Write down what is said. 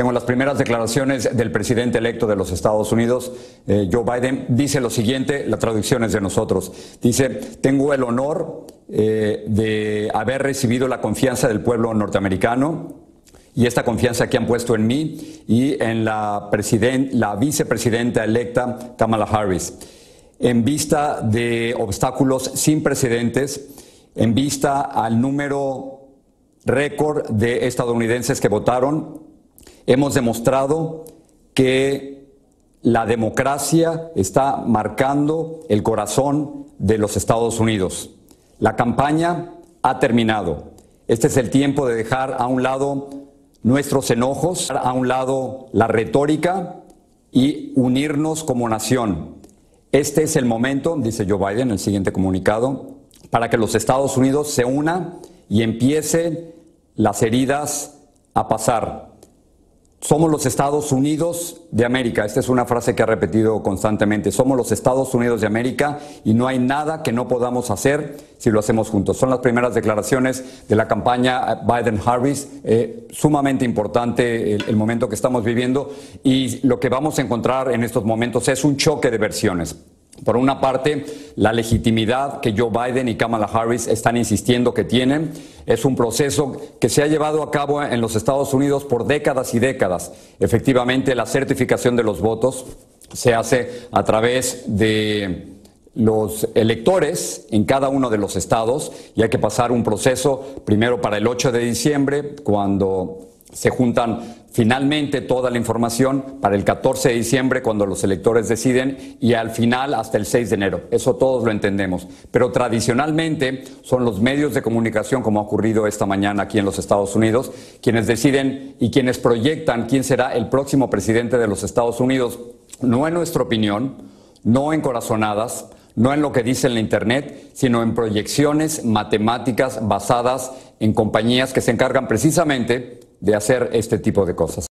Tengo las primeras declaraciones del presidente electo de los Estados Unidos, eh, Joe Biden. Dice lo siguiente, la traducción es de nosotros. Dice, tengo el honor eh, de haber recibido la confianza del pueblo norteamericano y esta confianza que han puesto en mí y en la, la vicepresidenta electa Kamala Harris. En vista de obstáculos sin precedentes, en vista al número récord de estadounidenses que votaron, hemos demostrado que la democracia está marcando el corazón de los Estados Unidos. La campaña ha terminado. Este es el tiempo de dejar a un lado nuestros enojos, a un lado la retórica y unirnos como nación. Este es el momento, dice Joe Biden en el siguiente comunicado, para que los Estados Unidos se unan y empiece las heridas a pasar. Somos los Estados Unidos de América. Esta es una frase que ha repetido constantemente. Somos los Estados Unidos de América y no hay nada que no podamos hacer si lo hacemos juntos. Son las primeras declaraciones de la campaña Biden-Harris. Eh, sumamente importante el, el momento que estamos viviendo y lo que vamos a encontrar en estos momentos es un choque de versiones. Por una parte, la legitimidad que Joe Biden y Kamala Harris están insistiendo que tienen es un proceso que se ha llevado a cabo en los Estados Unidos por décadas y décadas. Efectivamente, la certificación de los votos se hace a través de los electores en cada uno de los estados y hay que pasar un proceso primero para el 8 de diciembre, cuando se juntan finalmente toda la información para el 14 de diciembre cuando los electores deciden y al final hasta el 6 de enero. Eso todos lo entendemos. Pero tradicionalmente son los medios de comunicación, como ha ocurrido esta mañana aquí en los Estados Unidos, quienes deciden y quienes proyectan quién será el próximo presidente de los Estados Unidos, no en nuestra opinión, no en corazonadas, no en lo que dice en la Internet, sino en proyecciones matemáticas basadas en compañías que se encargan precisamente de hacer este tipo de cosas.